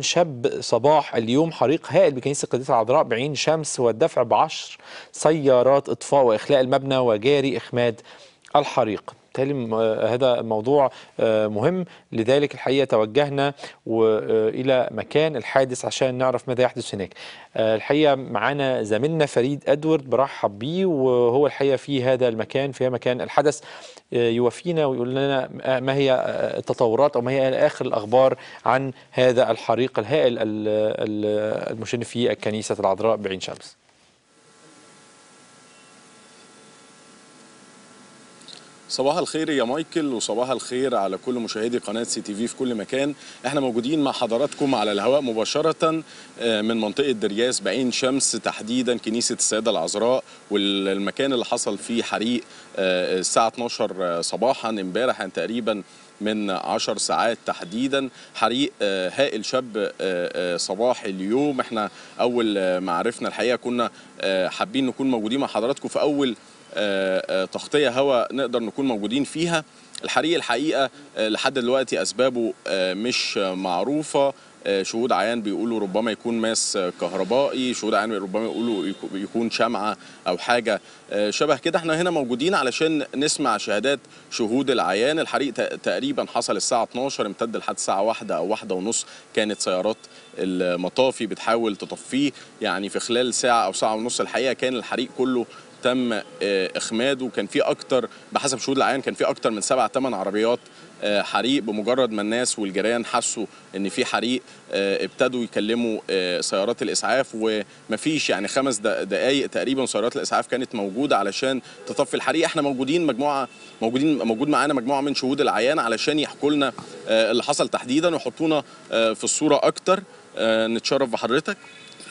شاب صباح اليوم حريق هائل بكنيسة القديسة العذراء بعين شمس والدفع بعشر سيارات إطفاء وإخلاء المبنى وجاري إخماد الحريق. بالتالي هذا موضوع آه، مهم. لذلك الحقيقة توجهنا آه، إلى مكان الحادث عشان نعرف ماذا يحدث هناك. آه، الحقيقة معنا زميلنا فريد أدوارد برحب بيه وهو الحقيقة في هذا المكان في مكان الحدث يوفينا ويقول لنا ما هي التطورات أو ما هي آخر الأخبار عن هذا الحريق الهائل ال- ال- المشن في الكنيسة العذراء بعين شمس. صباح الخير يا مايكل وصباح الخير على كل مشاهدي قناة CTV في كل مكان. إحنا موجودين مع حضراتكم على الهواء مباشرة آه، من منطقة درياس بعين شمس تحديدا كنيسة السيدة العذراء والمكان اللي حصل فيه حريق آه، الساعة 12 صباحا امبارح يعني تقريبا من عشر ساعات تحديدا. حريق آه، هائل شاب صباح اليوم. إحنا أول ما عرفنا الحقيقة كنا حابين نكون موجودين مع حضراتكم في أول آه، آه، تغطية هواء نقدر نكون موجودين فيها. الحريق الحقيقة آه، لحد دلوقتي أسبابه آه، مش معروفة. آه، شهود عيان بيقولوا ربما يكون ماس كهربائي شهود عيان ربما يقولوا يكو- يكون شمعة أو حاجة. شبه كده إحنا هنا موجودين علشان نسمع شهادات شهود العيان. الحريق تق- تقريبا حصل الساعة 12 امتد لحد الساعة واحدة أو واحدة ونص. كانت سيارات المطافي بتحاول تطفيه. يعني في خلال ساعة أو ساعة ونص الحقيقة كان الحريق كله تم آه، إخماده. كان في أكتر بحسب شهود العيان كان في أكتر من سبع ثمان عربيات آه، حريق بمجرد ما الناس والجيران حسوا إن في حريق آه، ابتدوا يكلموا سيارات الإسعاف. ومفيش يعني خمس دقائق تقريبا سيارات الإسعاف كانت موجودة علشان تطفي الحريق. إحنا موجودين مجموعة موجودين موجود معانا مجموعة من شهود العيان علشان يحكوا لنا اللي حصل تحديدا. ويحطونا في الصورة أكتر. نتشرف بحضرتك.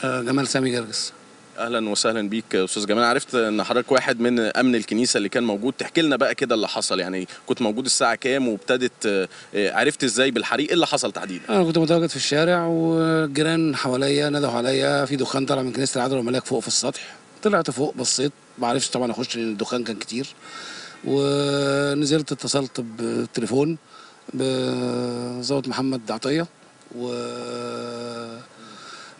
جمال سامي جرجس. أهلا وسهلا بيك أستاذ جمال. عرفت إن حضرتك واحد من أمن الكنيسة اللي كان موجود. تحكي لنا بقى كده اللي حصل. يعني كنت موجود الساعة كام وابتدت آه، عرفت إزاي بالحريق؟ إيه اللي حصل تحديدا؟ أنا كنت متواجد في الشارع والجيران حواليا ندهوا عليا. في دخان طالع من كنيسة العذراء والملاك فوق في السطح. طلعت فوق بصيت ما عرفتش طبعا أخش لأن الدخان كان كتير. ونزلت اتصلت بالتليفون بظابط محمد عطية و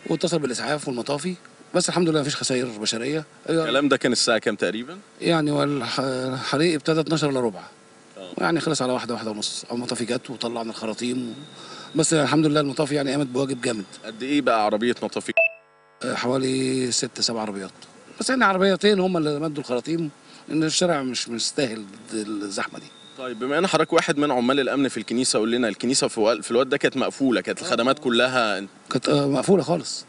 واتصل بالإسعاف والمطافي. بس الحمد لله مفيش خسائر بشرية. الكلام ده كان الساعة كام تقريبا؟ يعني والحريق ابتدى 12 الا ربع. آه. يعني خلص على واحدة واحدة ونص. أو المطافي جت وطلعنا الخراطيم و... بس الحمد لله المطافي يعني قامت بواجب جامد. قد إيه بقى عربية مطافي؟ آه، حوالي ست سبع عربيات. بس يعني عربيتين هم اللي مدوا الخراطيم لأن الشارع مش مستاهل الزحمة دي. طيب بما إن حضرتك واحد من عمال الأمن في الكنيسة قول لنا الكنيسة في وق- في الوقت ده كانت مقفولة كانت الخدمات كلها كانت آه، مقفولة خالص.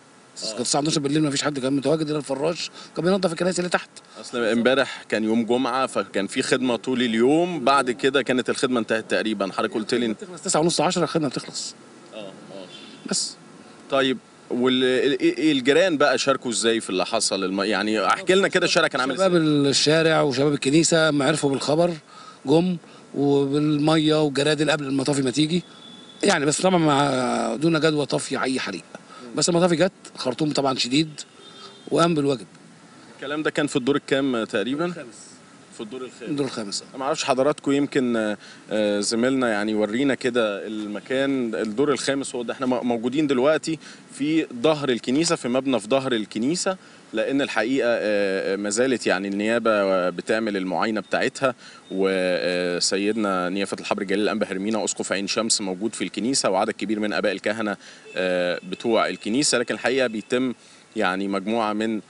الساعة 12 بالليل ما فيش حد كان متواجد الا الفراش كان بينظف الكنائس اللي تحت. أصل امبارح كان يوم جمعة فكان في خدمة طول اليوم. بعد كده كانت الخدمة انتهت تقريبا. حضرتك قلت لي تخلص 9 ونص 10 الخدمة بتخلص. آه آه بس. طيب والجيران بقى شاركوا إزاي في اللي حصل؟ الم... يعني احكي لنا كده الشارع كان عامل شباب إزاي؟ الشارع وشباب الكنيسة ما عرفوا بالخبر جم وبالمية والجرادل قبل المطافي ما تيجي. يعني بس طبعا مع دون جدوى طفي اي حريق. بس المطافي جت الخرطوم طبعا شديد وقام بالواجب. الكلام ده كان في الدور الكام تقريبا؟ في الدور الخامس. الدور الخامس ما أعرفش حضراتكم يمكن آه، آه، زميلنا يعني يورينا كده المكان. الدور الخامس هو ده. إحنا موجودين دلوقتي في ظهر الكنيسة في مبنى في ظهر الكنيسة لأن الحقيقة آه، آه، ما زالت يعني النيابة بتعمل المعاينة بتاعتها. وسيدنا نيافة الحبر الجليل الأنبا هرمينا اسقف عين شمس موجود في الكنيسة وعدد كبير من آباء الكهنة آه، بتوع الكنيسة. لكن الحقيقة بيتم يعني مجموعة من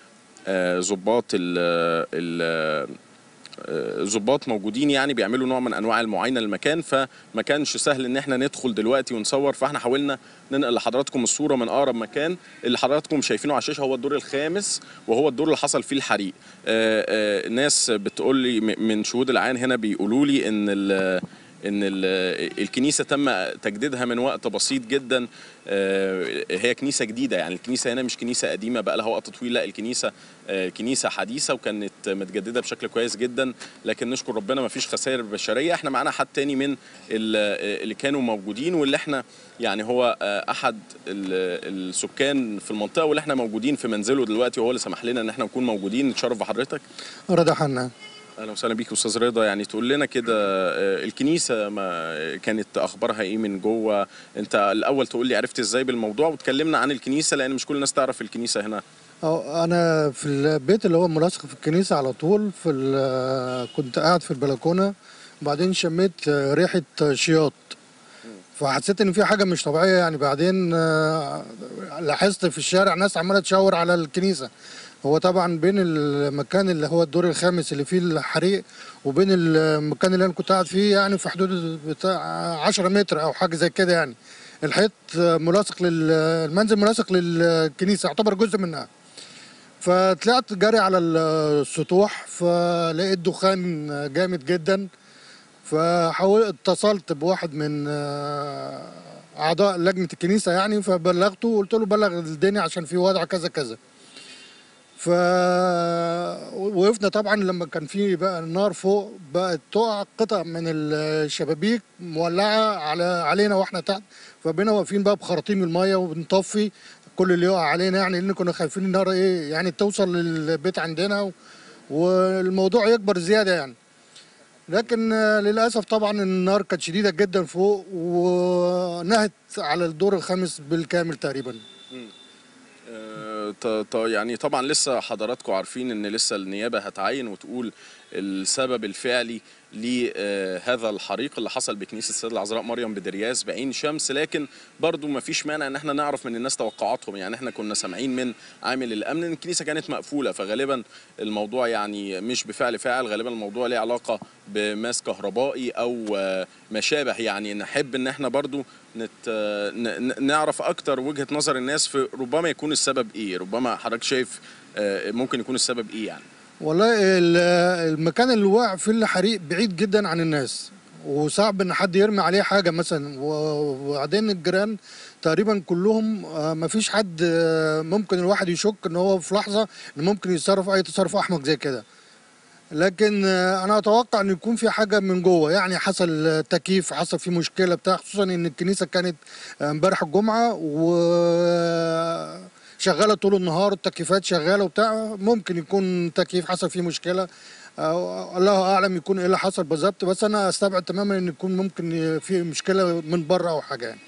آه، ضباط ال- ضباط موجودين يعني بيعملوا نوع من أنواع المعاينة للمكان فما كانش سهل إن إحنا ندخل دلوقتي ونصور فإحنا حاولنا ننقل لحضراتكم الصورة من أقرب مكان اللي حضراتكم شايفينه على الشاشة هو الدور الخامس وهو الدور اللي حصل فيه الحريق. آه، آه، ناس بتقول لي من شهود العيان هنا بيقولوا لي إن إن ال- الكنيسة تم تجديدها من وقت بسيط جدا. آه، هي كنيسة جديدة يعني. الكنيسة هنا مش كنيسة قديمة بقى لها وقت طويل. لا الكنيسة آه، كنيسة حديثة وكانت متجددة بشكل كويس جدا. لكن نشكر ربنا ما فيش خسائر بشرية. إحنا معانا حد تاني من ال- اللي كانوا موجودين واللي إحنا يعني هو آه، أحد ال- السكان في المنطقة واللي إحنا موجودين في منزله دلوقتي. وهو اللي سمح لنا إن إحنا نكون موجودين. نتشرف بحضرتك. رضا حنان. أهلا وسهلا بيك أستاذ رضا. يعني تقول لنا كده آه، الكنيسة ما كانت أخبارها إيه من جوه؟ أنت الأول تقول لي عرفت إزاي بالموضوع وتكلمنا عن الكنيسة لأن مش كل الناس تعرف الكنيسة هنا. أو أنا في البيت اللي هو ملاصق في الكنيسة على طول في كنت قاعد في البلكونة وبعدين شميت ريحة شياط. فحسيت إن في حاجة مش طبيعية يعني. بعدين آه، لاحظت في الشارع ناس عمالة تشاور على الكنيسة. هو طبعا بين المكان اللي هو الدور الخامس اللي فيه الحريق وبين المكان اللي أنا كنت قاعد فيه يعني في حدود بتاع 10 متر أو حاجة زي كده يعني. الحيط ملاصق لل المنزل ملاصق للكنيسة يعتبر جزء منها. فطلعت جري على السطوح فلقيت دخان جامد جدا. فحاولت اتصلت بواحد من أعضاء لجنة الكنيسة يعني فبلغته وقلت له بلغ الدنيا عشان في وضع كذا كذا. ف وقفنا طبعا لما كان في بقى النار فوق بقت تقع قطع من الشبابيك مولعة على علينا وإحنا تحت فبقينا واقفين بقى بخراطيم المية وبنطفي كل اللي يقع علينا يعني لأن كنا خايفين النار إيه يعني توصل للبيت عندنا. والموضوع يكبر زيادة يعني لكن للأسف طبعا النار كانت شديدة جدا فوق ونهت على الدور الخامس بالكامل تقريبا يعني طبعا لسه حضراتكم عارفين إن لسه النيابة هتعين وتقول السبب الفعلي لهذا الحريق اللي حصل بكنيسة السيده العذراء مريم بدرياس بعين شمس. لكن برضو ما فيش مانع إن إحنا نعرف من الناس توقعاتهم. يعني إحنا كنا سامعين من عامل الأمن إن الكنيسة كانت مقفولة فغالبا الموضوع يعني مش بفعل فاعل غالبا الموضوع ليه علاقة بماس كهربائي أو ما شابه يعني نحب إن إحنا برضو نت... نعرف أكتر وجهة نظر الناس في ربما يكون السبب إيه. ربما حضرتك شايف آه، ممكن يكون السبب إيه يعني. والله ال- المكان اللي وقع فيه الحريق بعيد جدا عن الناس وصعب إن حد يرمي عليه حاجة مثلا. وبعدين الجيران تقريبا كلهم آه، ما فيش حد آه، ممكن الواحد يشك إن هو في لحظة إن ممكن يتصرف أي تصرف أحمق زي كده. لكن آه، أنا أتوقع إن يكون في حاجة من جوه. يعني حصل تكييف حصل فيه مشكلة بتاع خصوصا إن الكنيسة كانت امبارح الجمعة و شغالة طول النهار التكييفات شغالة وبتاع ممكن يكون تكييف حصل فيه مشكلة. آه، الله أعلم يكون إيه اللي حصل بالظبط بس أنا استبعد تماما إن يكون ممكن في مشكلة من بره أو حاجة يعني.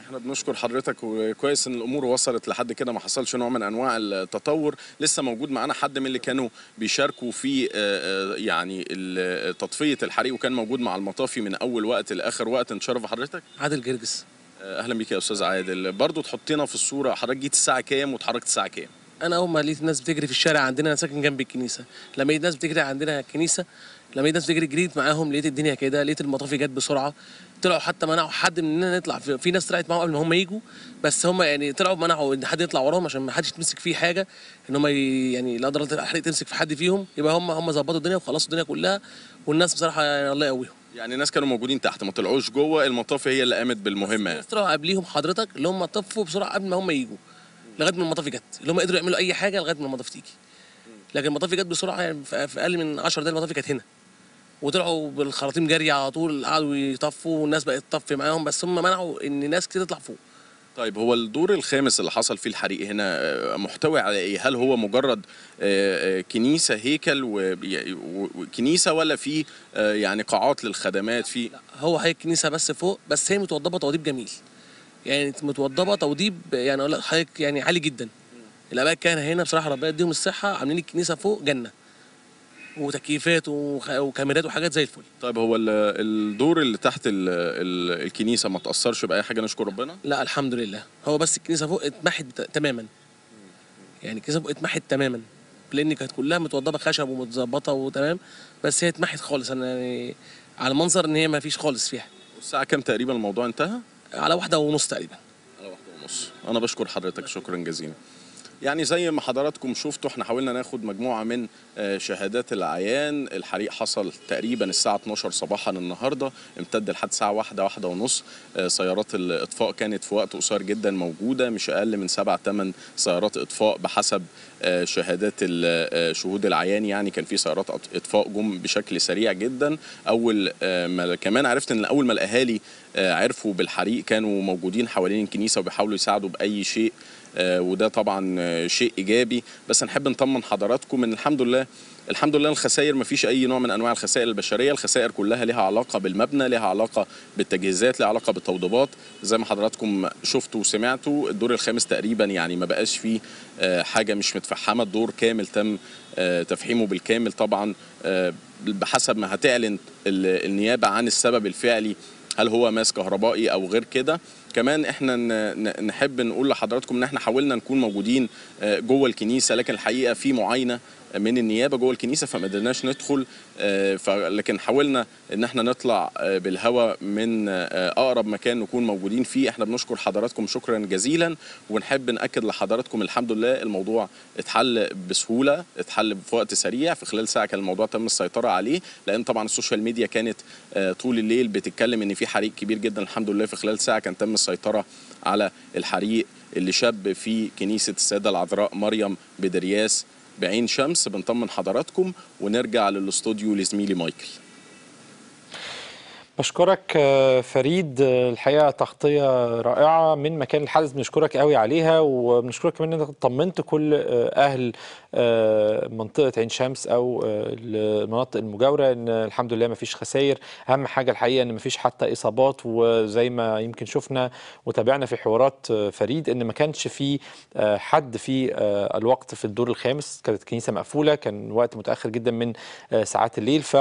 إحنا بنشكر حضرتك وكويس إن الأمور وصلت لحد كده ما حصلش نوع من أنواع التطور. لسه موجود معانا حد من اللي كانوا بيشاركوا في آه، آه، يعني تطفية الحريق وكان موجود مع المطافي من أول وقت لآخر وقت. نشرف حضرتك. عادل جرجس. أهلا بيك يا أستاذ عادل. برضو تحطينا في الصورة حضرتك جيت الساعة كام واتحركت الساعة كام؟ أنا أول ما لقيت الناس بتجري في الشارع عندنا أنا ساكن جنب الكنيسة. لما لقيت ناس بتجري عندنا الكنيسة لما لقيت ناس بتجري جريت معاهم لقيت الدنيا كده لقيت المطافي جت بسرعة. طلعوا حتى منعوا حد مننا نطلع. في, في ناس طلعت معاهم قبل ما هم يجوا بس هم يعني طلعوا منعوا إن حد يطلع وراهم عشان ما حدش يتمسك فيه حاجة إن هم يعني لا قدر الله تمسك في حد فيهم. يبقى هم هم ظبطوا الدنيا وخلصوا الدنيا كلها والناس بصراحة يعني الله يقويهم. يعني الناس كانوا موجودين تحت ما طلعوش جوه المطافي هي اللي قامت بالمهمة. يعني طلعوا قبليهم حضرتك اللي هم طفوا بسرعة قبل ما هم يجوا لغاية ما المطافي جت اللي هم قدروا يعملوا أي حاجة لغاية ما المطافي تيجي. لكن المطافي جت بسرعة يعني في أقل من 10 دقايق المطافي كانت هنا. وطلعوا بالخراطيم جري على طول قعدوا يطفوا والناس بقت تطفي معاهم بس هم منعوا إن ناس كتير تطلع فوق. طيب هو الدور الخامس اللي حصل فيه الحريق هنا آه، محتوي على إيه؟ هل هو مجرد آه، آه، كنيسة هيكل وكنيسه ولا في يعني قاعات للخدمات؟ في هو هي الكنيسه بس فوق بس هي متوضبة توضيب جميل. يعني متوضبة توضيب يعني أقول لك يعني عالي جدا. الأباء الكهنه هنا بصراحة ربنا يديهم الصحة عاملين الكنيسة فوق جنة. وتكييفات وكاميرات وحاجات زي الفل. طيب هو ال- الدور اللي تحت ال ال الكنيسة ما تأثرش بأي حاجة؟ نشكر ربنا؟ لا الحمد لله. هو بس الكنيسة فوق اتمحت تماما. يعني الكنيسة فوق اتمحت تماما. لأن كانت كلها متوضبة خشب ومتظبطة وتمام بس هي اتمحت خالص. أنا يعني على المنظر إن هي ما فيش خالص فيها. الساعة كام تقريبا الموضوع انتهى؟ على واحدة ونص تقريبا. على واحدة ونص. أنا بشكر حضرتك. شكرا جزيلا. يعني زي ما حضراتكم شفتوا إحنا حاولنا ناخد مجموعة من آه، شهادات العيان الحريق حصل تقريبا الساعة 12 صباحا النهارده امتد لحد الساعة واحدة واحدة ونص. آه، سيارات الإطفاء كانت في وقت قصير جدا موجودة مش أقل من سبع ثمان سيارات إطفاء بحسب آه، شهادات شهود العيان يعني كان في سيارات إطفاء جم بشكل سريع جدا. أول ما كمان عرفت إن أول ما الأهالي عرفوا بالحريق كانوا موجودين حوالين الكنيسة وبيحاولوا يساعدوا بأي شيء وده طبعا آه، شيء إيجابي. بس نحب نطمن حضراتكم إن الحمد لله الحمد لله الخسائر ما فيش أي نوع من أنواع الخسائر البشرية. الخسائر كلها لها علاقة بالمبنى لها علاقة بالتجهيزات لها علاقة بالتوضيبات. زي ما حضراتكم شفتوا وسمعتوا الدور الخامس تقريبا يعني ما بقاش فيه آه، حاجة مش متفحمة. الدور كامل تم آه، تفحيمه بالكامل طبعا. آه، بحسب ما هتعلن ال- النيابة عن السبب الفعلي هل هو ماس كهربائي أو غير كده. كمان إحنا نحب نقول لحضراتكم إن إحنا حاولنا نكون موجودين آه، جوه الكنيسة لكن الحقيقة في معاينة من النيابة جوه الكنيسة فما قدرناش ندخل آه، لكن حاولنا إن إحنا نطلع آه، بالهواء من أقرب مكان نكون موجودين فيه. إحنا بنشكر حضراتكم شكرا جزيلا ونحب نأكد لحضراتكم الحمد لله الموضوع اتحل بسهولة اتحل في وقت سريع. في خلال ساعة كان الموضوع تم السيطرة عليه لأن طبعا ال social media كانت طول الليل بتتكلم إن في حريق كبير جدا. الحمد لله في خلال ساعة كان تم السيطره على الحريق اللي شاب في كنيسة السيده العذراء مريم بدرياس بعين شمس. بنطمن حضراتكم ونرجع للاستوديو لزميلي مايكل. بشكرك آه، فريد. آه، الحقيقة تغطية رائعة. من مكان الحدث بنشكرك قوي عليها وبنشكرك كمان إنك طمنت كل آه، أهل منطقة عين شمس أو المناطق المجاورة إن الحمد لله ما فيش خسائر أهم حاجة الحقيقة إن ما فيش حتى إصابات وزي ما يمكن شفنا وتابعنا في حوارات فريد إن ما كانش في حد في الوقت في الدور الخامس. كانت الكنيسة مقفولة كان وقت متأخر جدا من ساعات الليل. ف